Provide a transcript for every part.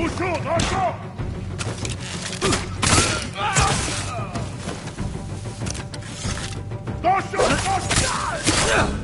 拿下！拿下！拿下！拿下！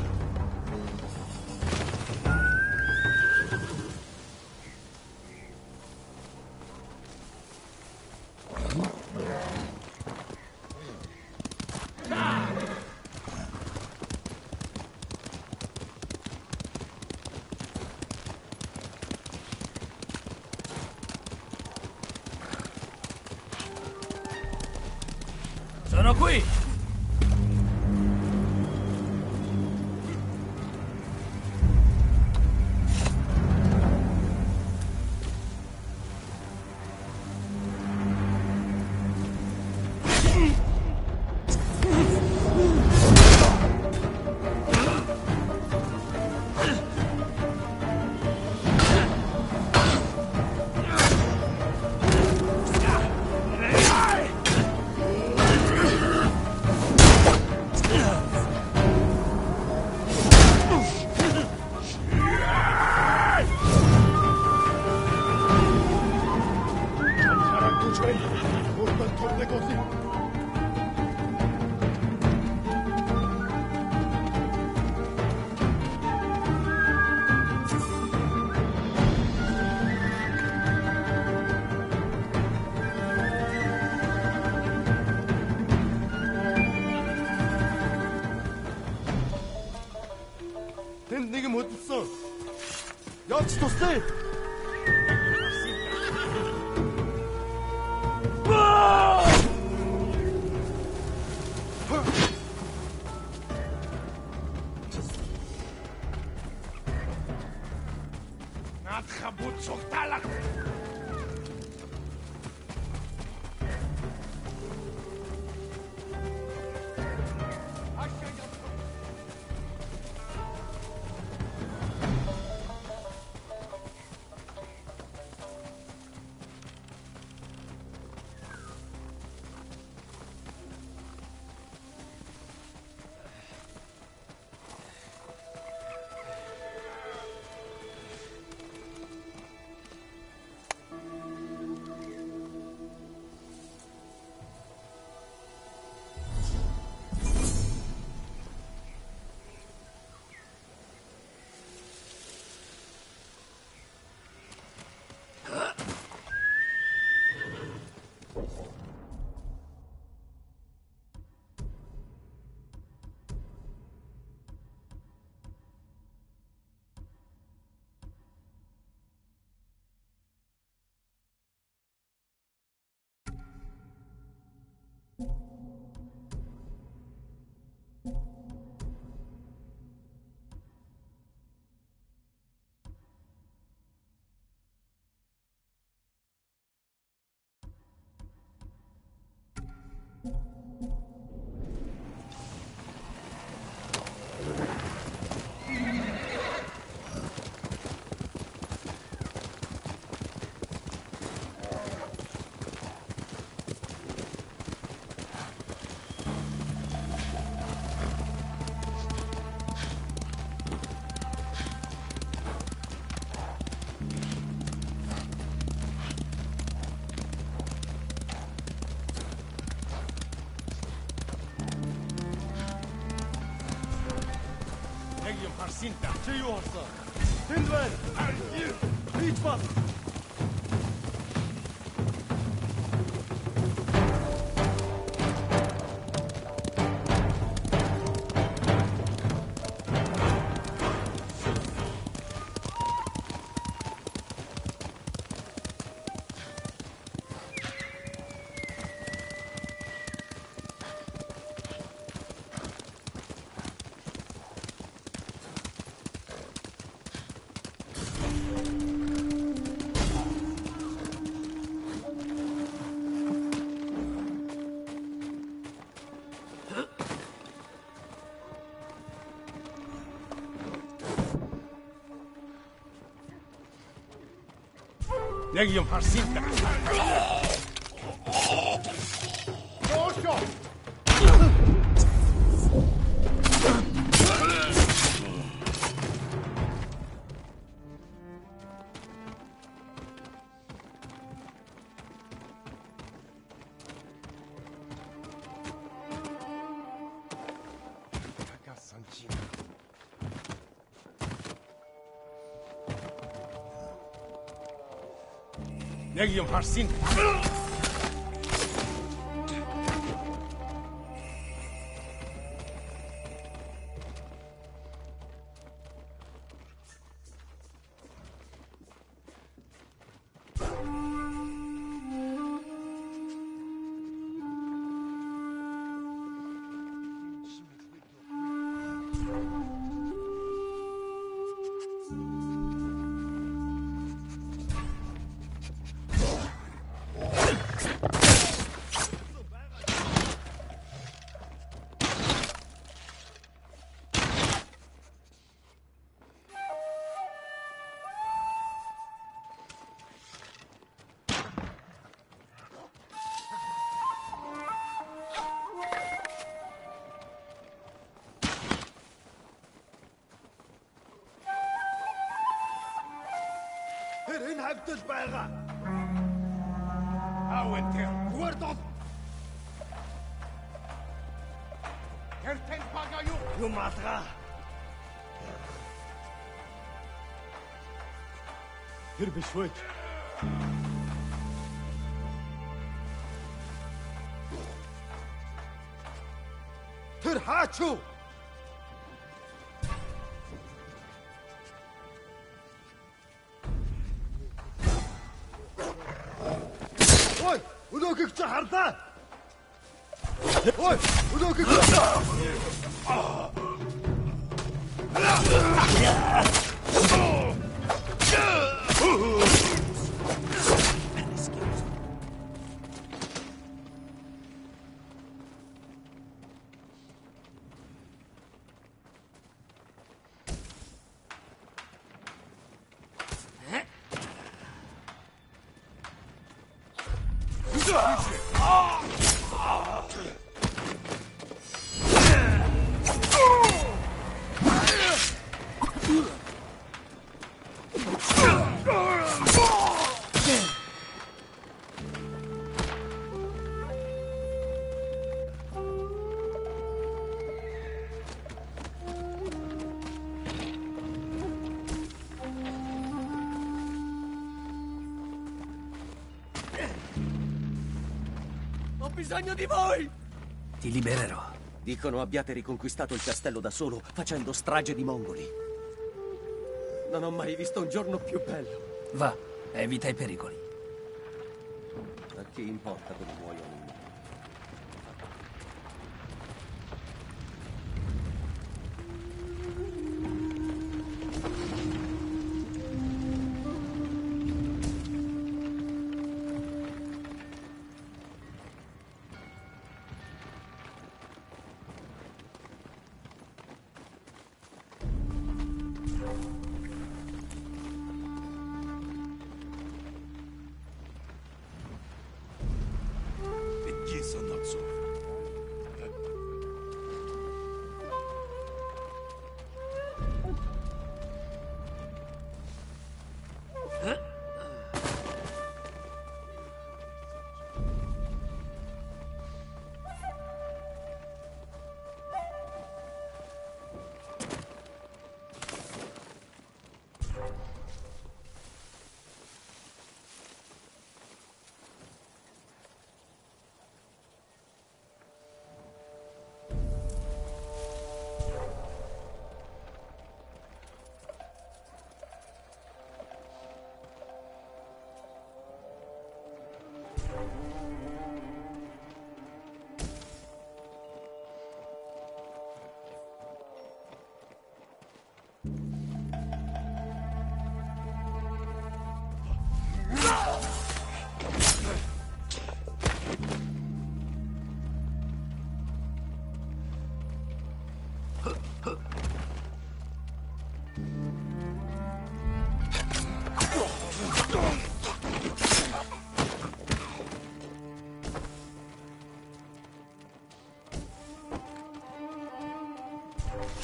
Hinweis! Viel Spaß! Ne yiyorum Harsita? William Harsin Тэр энэ хавьтал байгаа. Аав энэ тэр. Зүгээр дол. Тэр тэн пага юу? Юм алгаа. Тэр биш вэ? Тэр хаач юу? 这。啊。Bisogno di voi! Ti libererò. Dicono abbiate riconquistato il castello da solo, facendo strage di mongoli. Non ho mai visto un giorno più bello. Va, evita i pericoli. A chi importa come muoiono?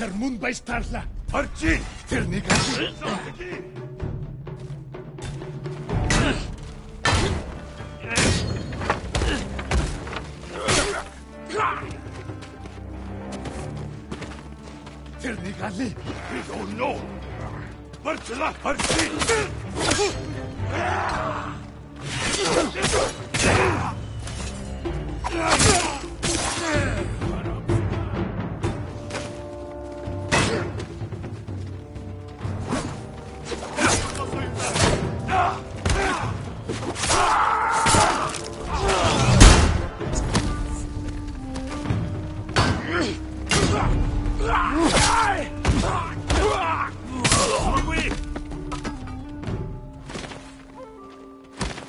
Der mun bei Starla. Arci! Ternika. Ternikalli. We don't know! Marcela! Arci!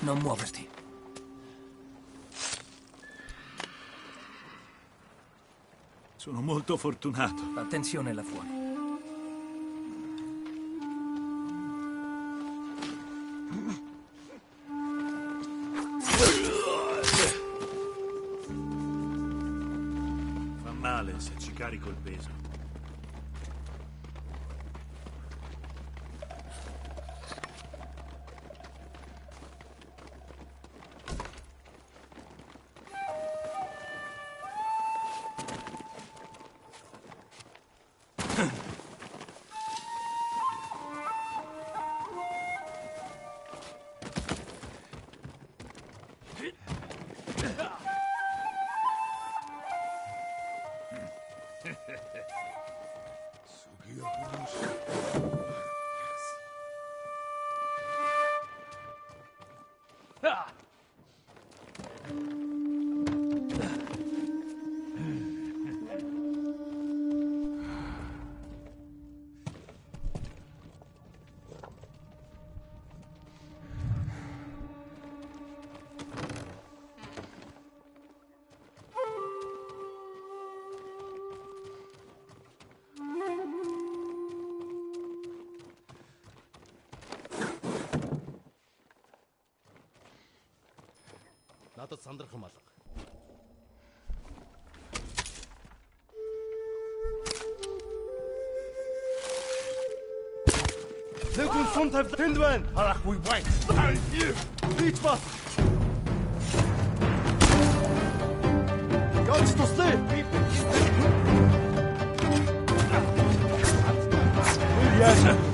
Non muoverti. Sono molto fortunato. Attenzione là fuori. don't have the Hindwan! Halak, we wait! You! Beach us! Guns to sleep! Yes!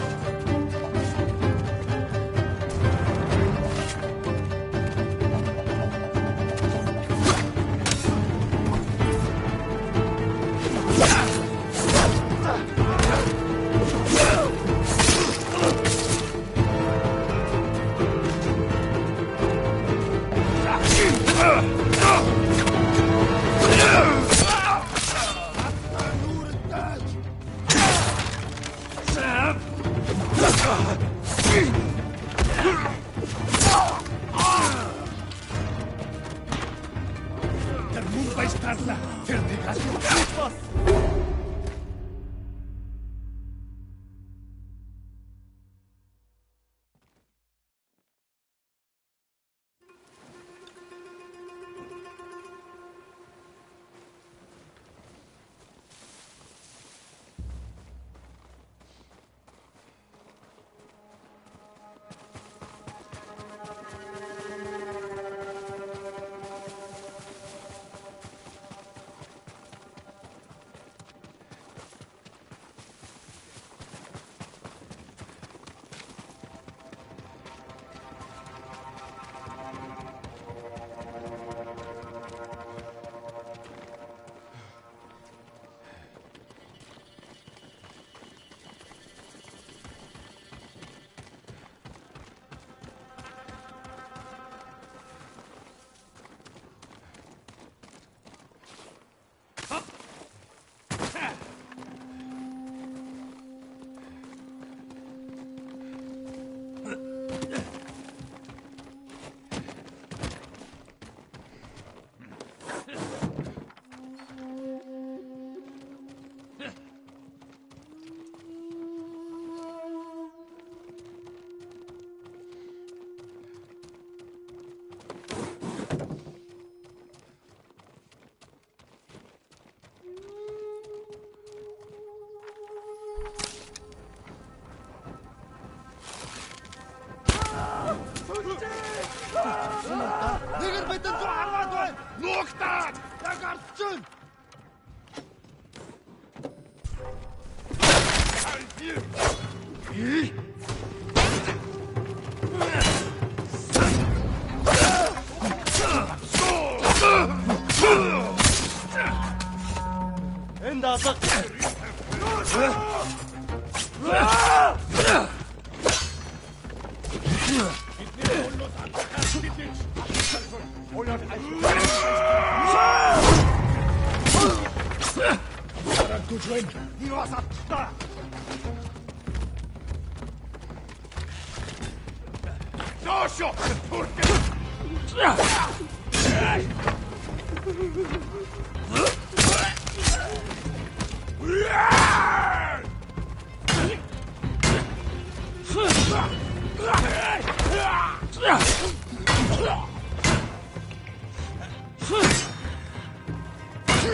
Ci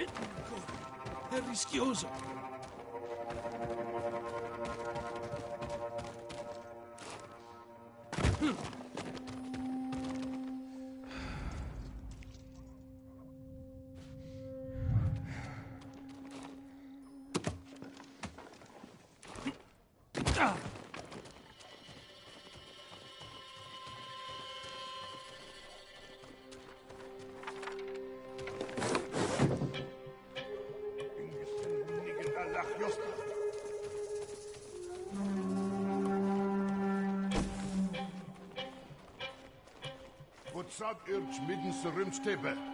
È lungo, è rischioso. Irç midden sırrımstepe. Kolaritse!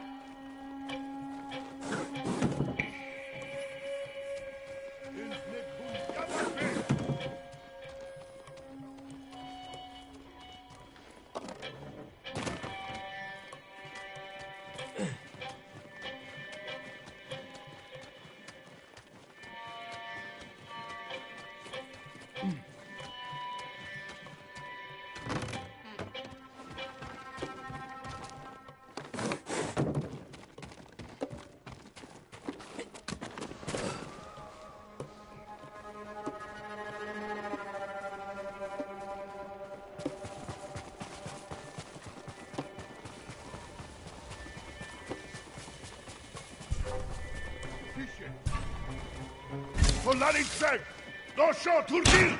Dosho Turkil!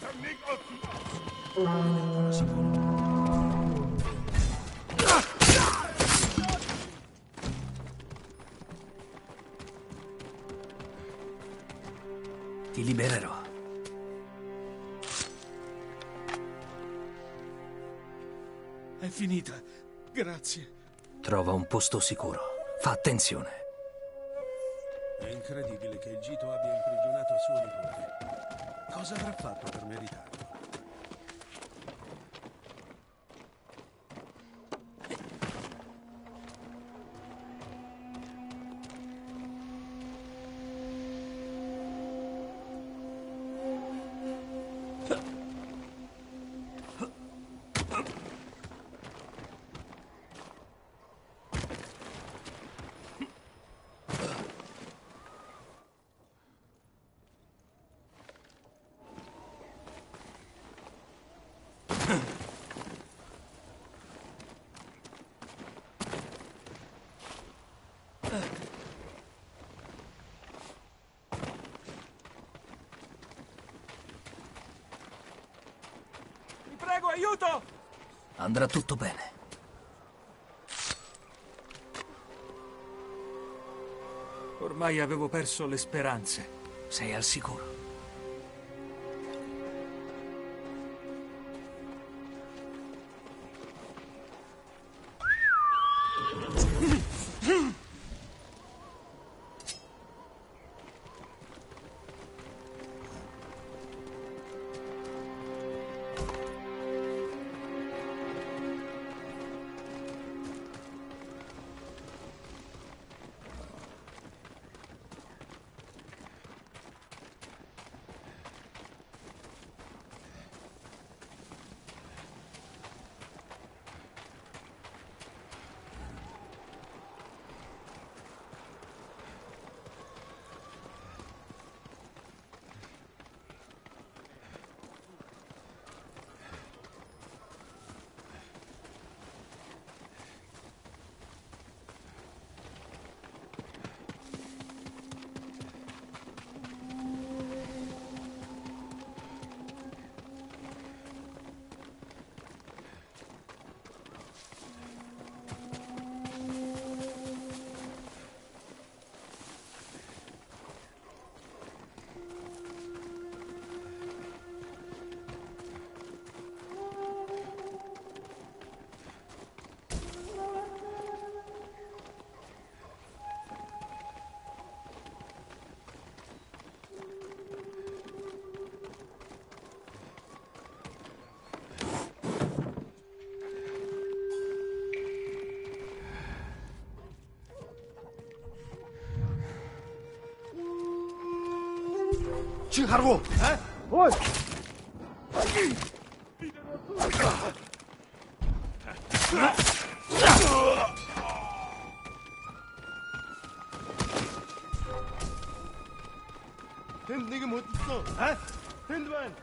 Tamnik olsun. Ancora È finita. Grazie. Trova un posto sicuro. Fa attenzione. È incredibile che il Gito abbia imprigionato suo nipote. Cosa avrà fatto per meritarlo? Andrà tutto bene. Ormai avevo perso le speranze. Sei al sicuro. 지 Чи харгу. Ой. Тэнд нэг юм хөдөлсөн. Тэнд байна.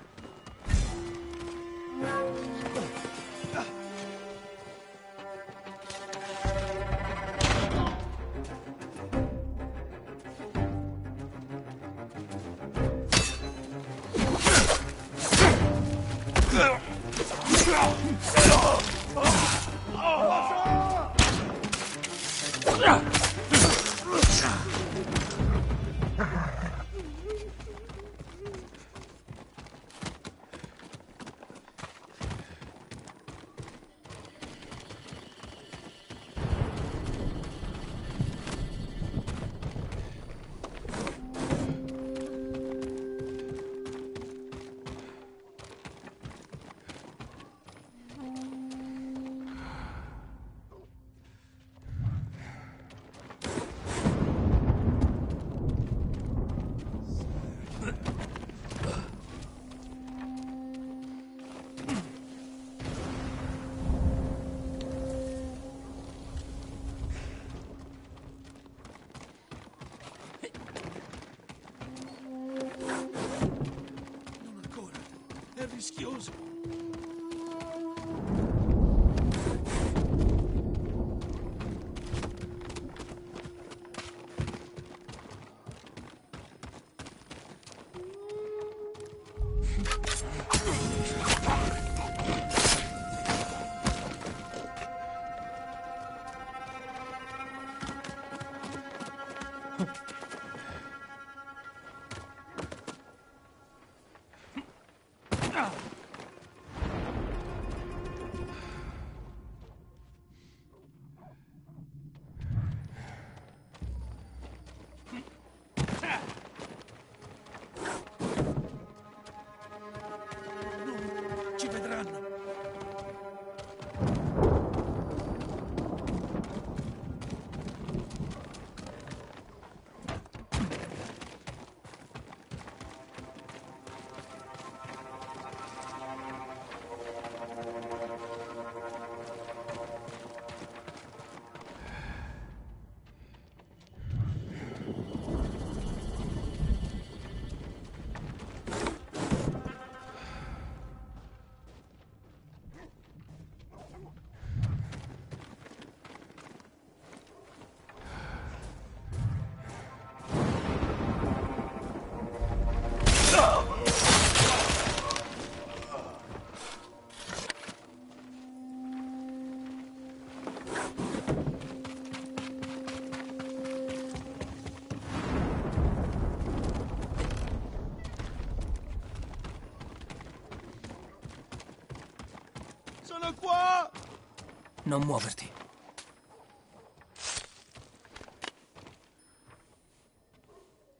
Non muoverti.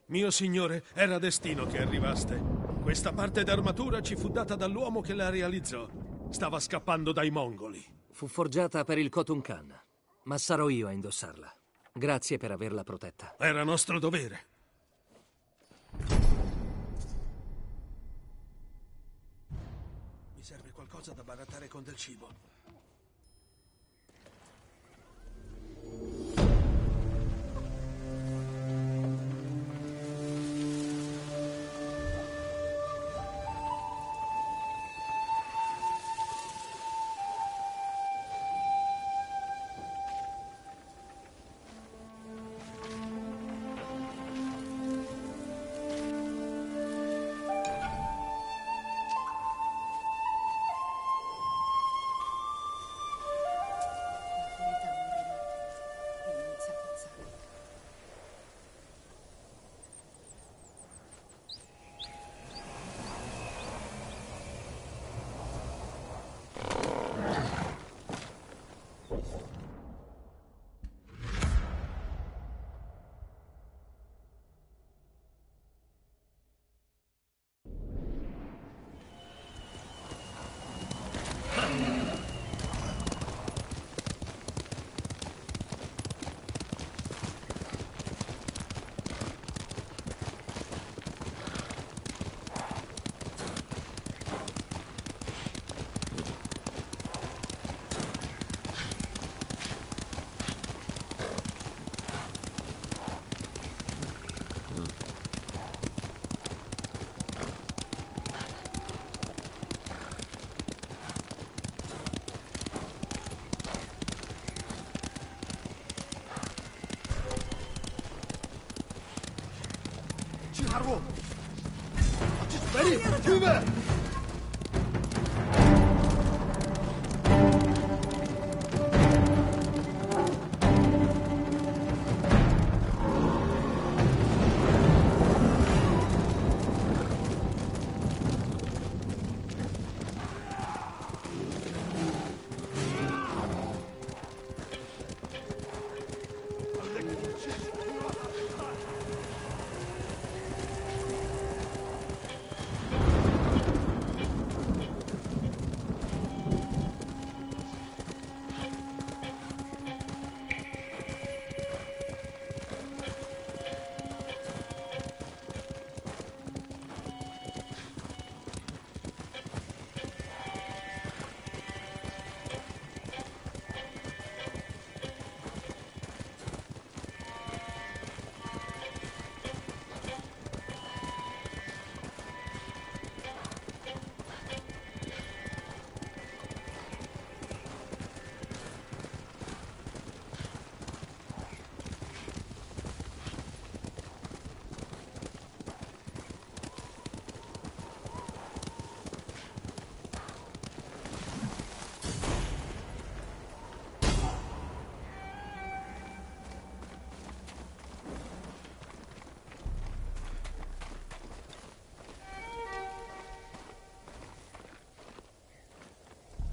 Mio signore, era destino che arrivaste. Questa parte d'armatura ci fu data dall'uomo che la realizzò. Stava scappando dai mongoli. Fu forgiata per il Khotun Khan, ma sarò io a indossarla. Grazie per averla protetta. Era nostro dovere. Serve qualcosa da barattare con del cibo.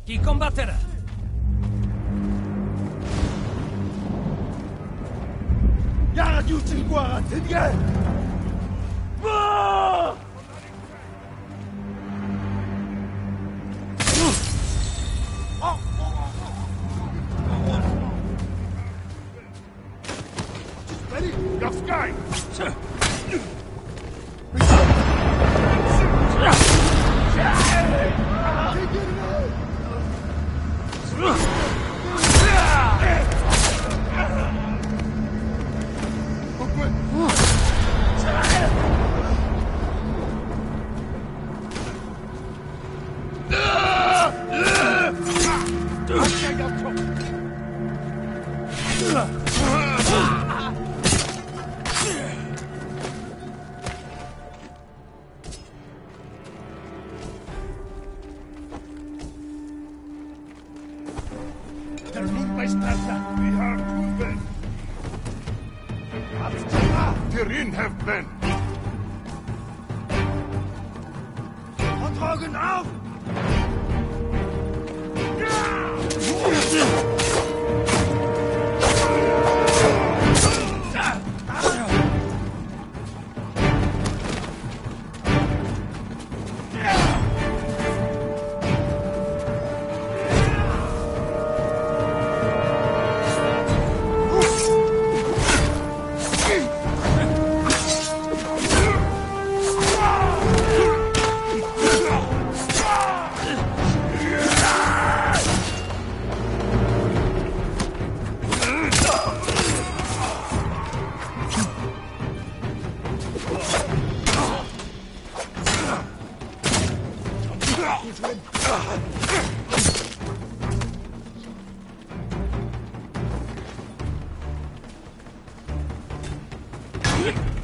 Chi combatterà? Yara Yuchin Guara Tidye! Ready? Your music.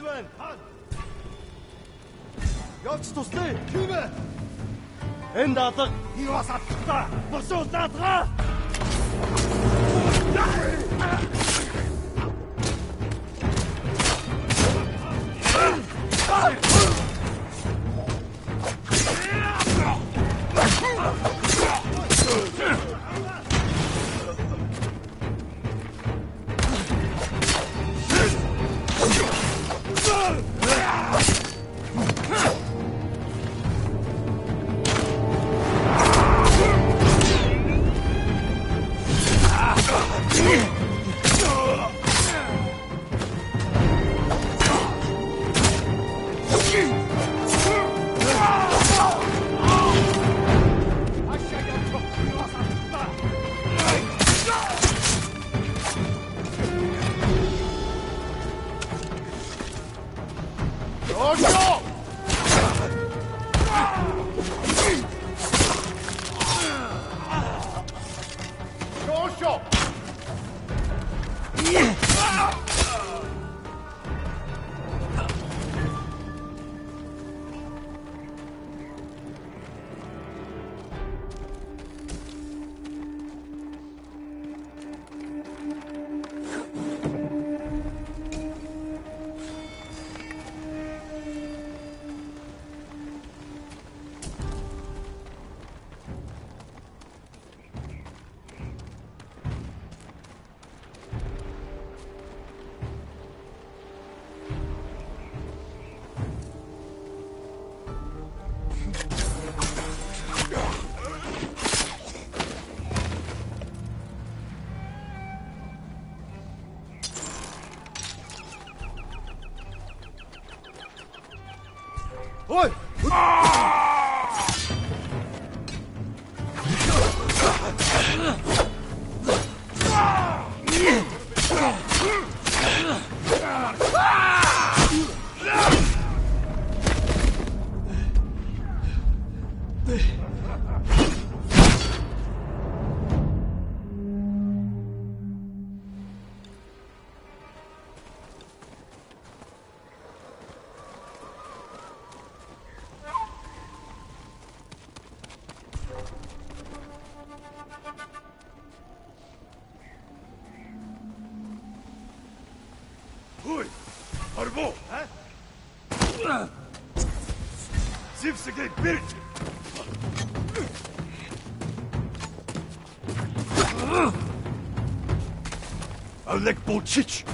тэнд байна. Явж туслая. Хиймэ. Энд алга. Юу асаалт та. Босоо заадгаа. Яа! Alek Bolchich!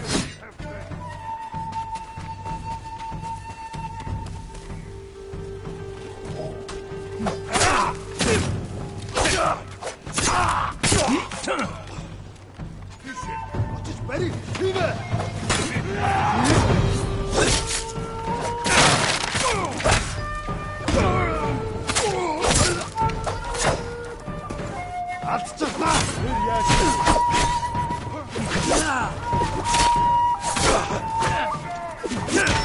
Etiquette!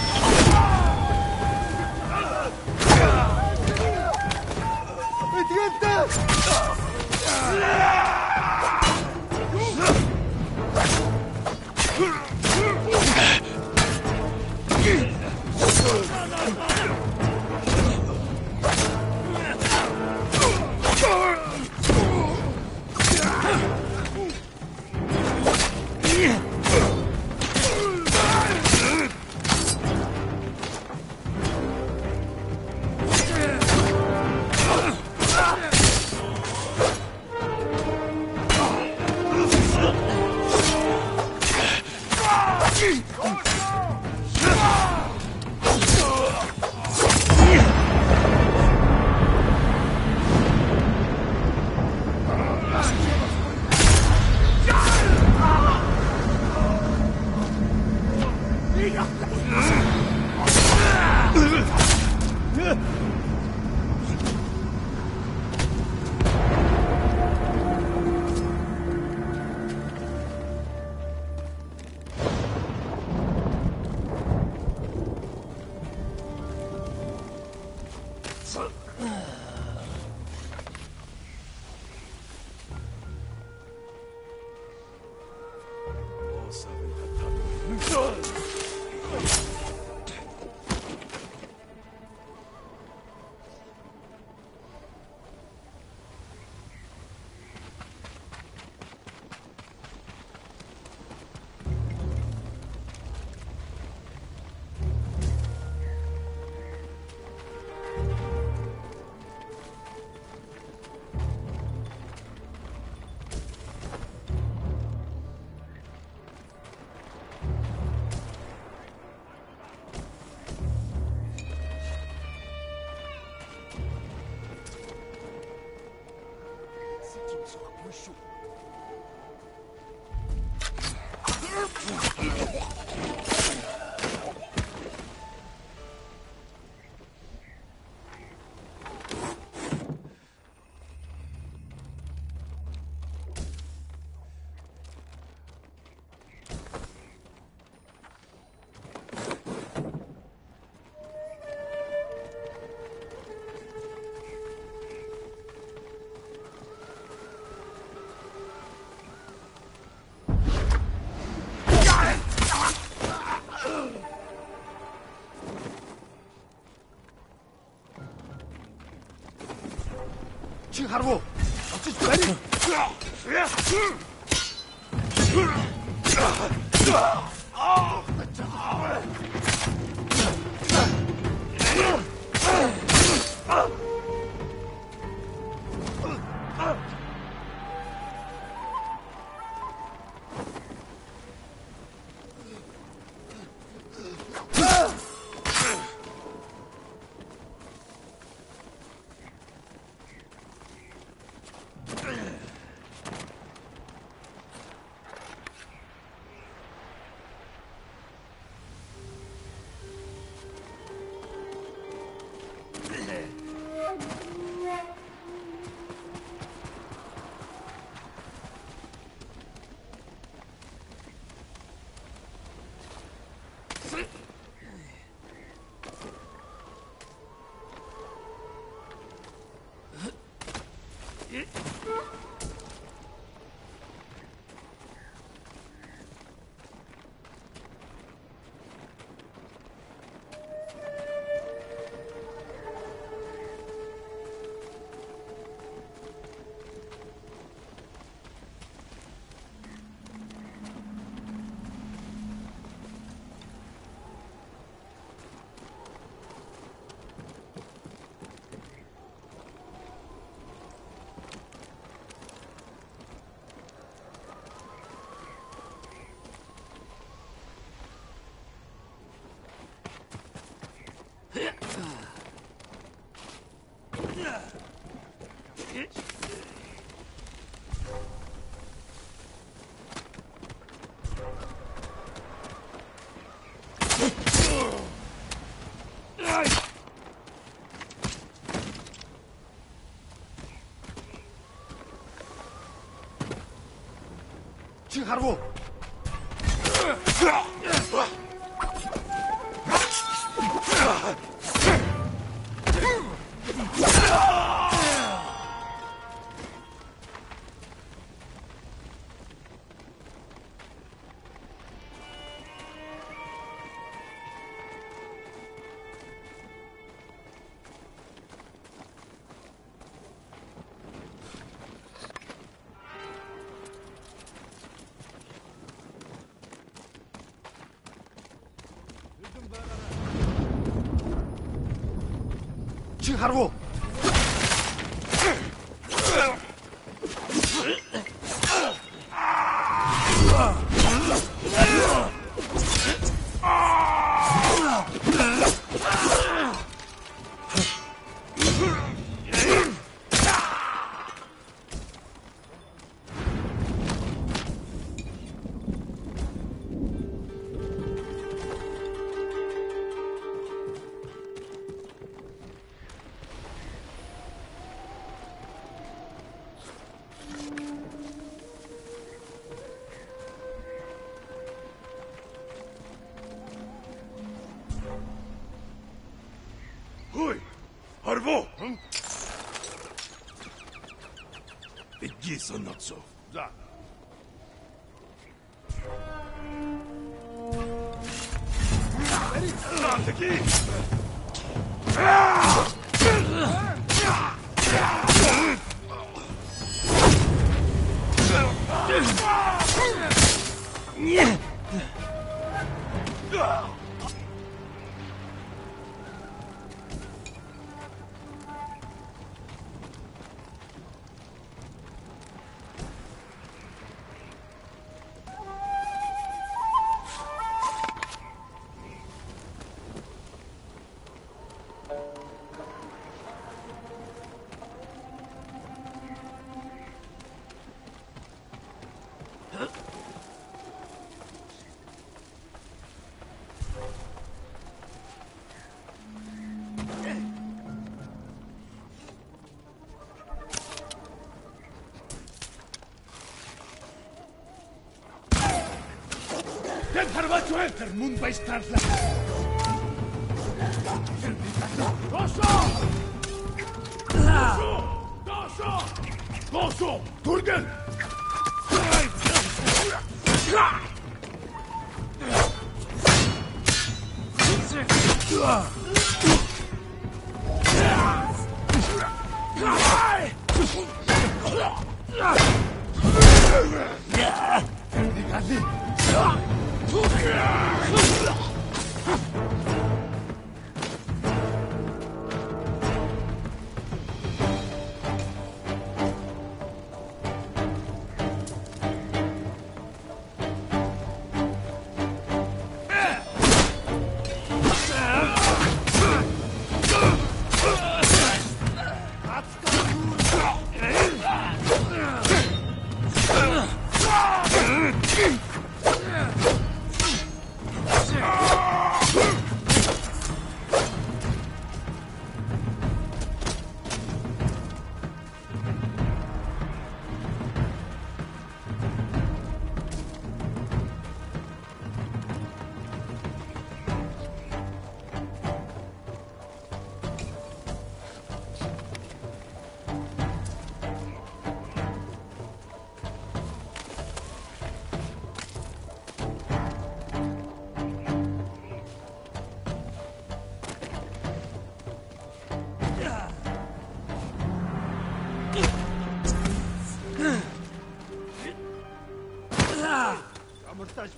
for sure. Очиж барь. için. 가로 Сонацо. Да. Таки! macho Evermund va a estar la... ¡Oso! ¡Oso! ¡Oso! ¡Turgen!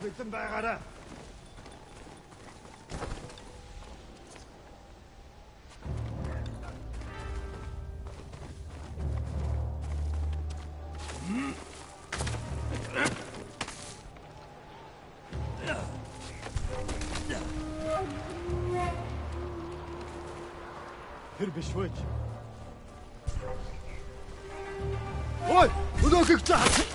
бэлэн байгаарай. Тэр биш байж. Ой, өнөөх их цаас.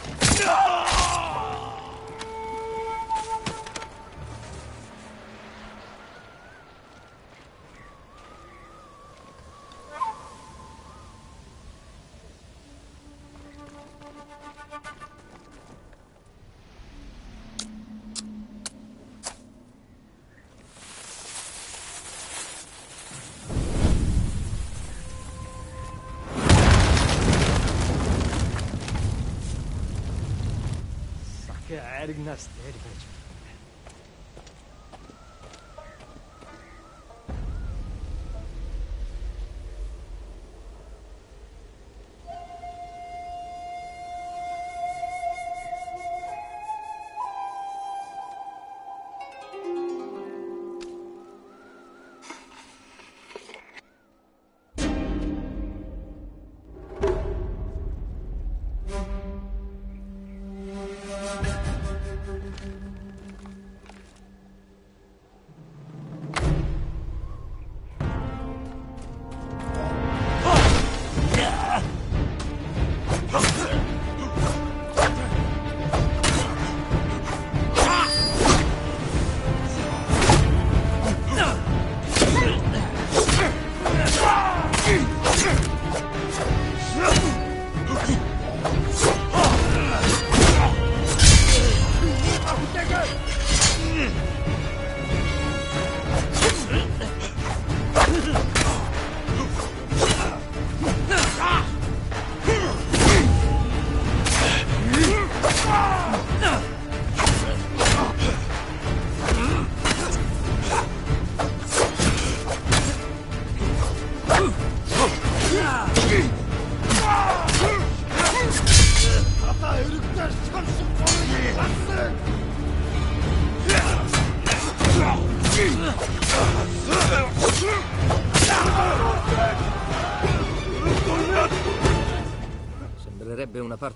Sembrerebbe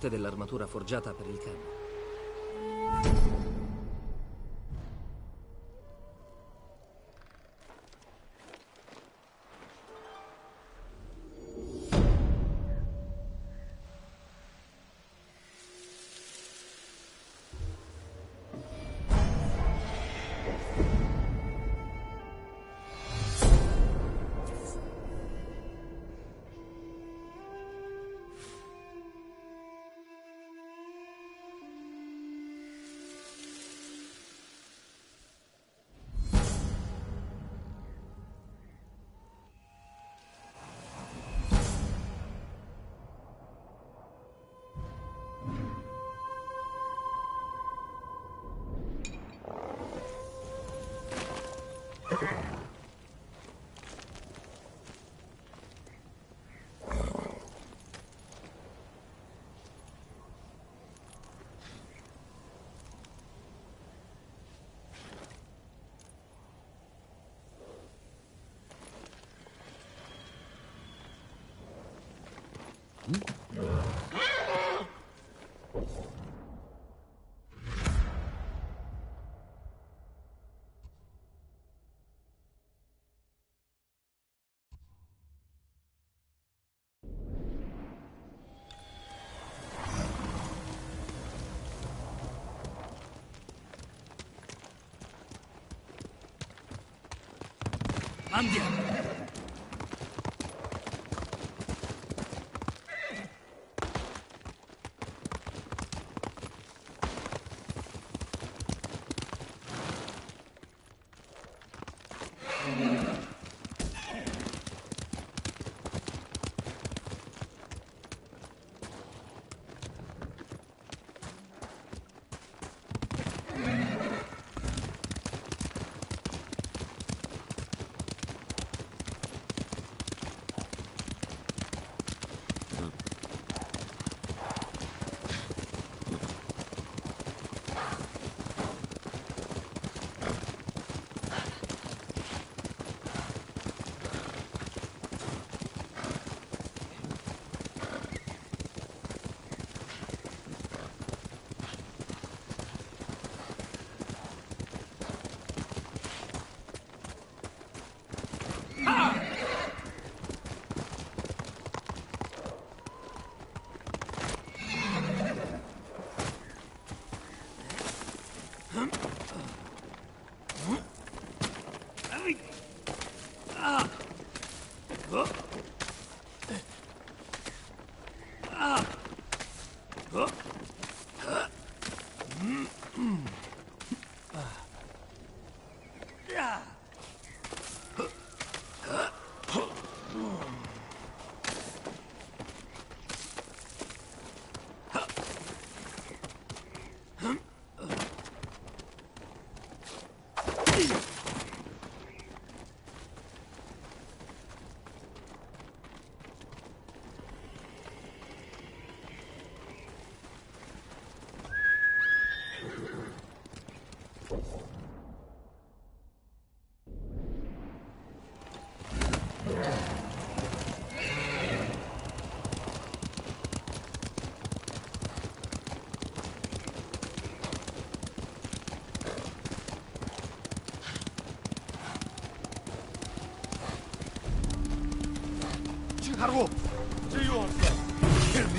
parte dell'armatura forgiata per il canno. Andiamo! Harvo!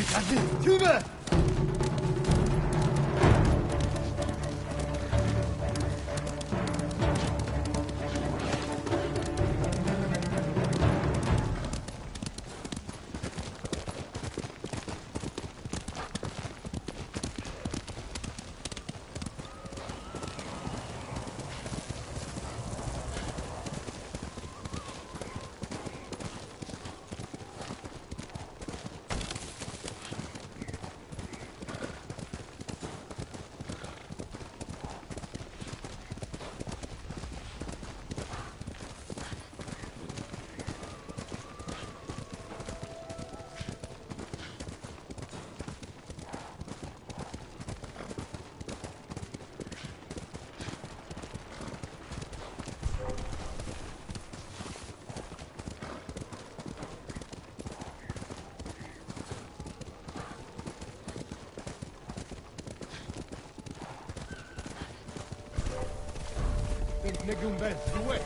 你敢信？听着。用在此位。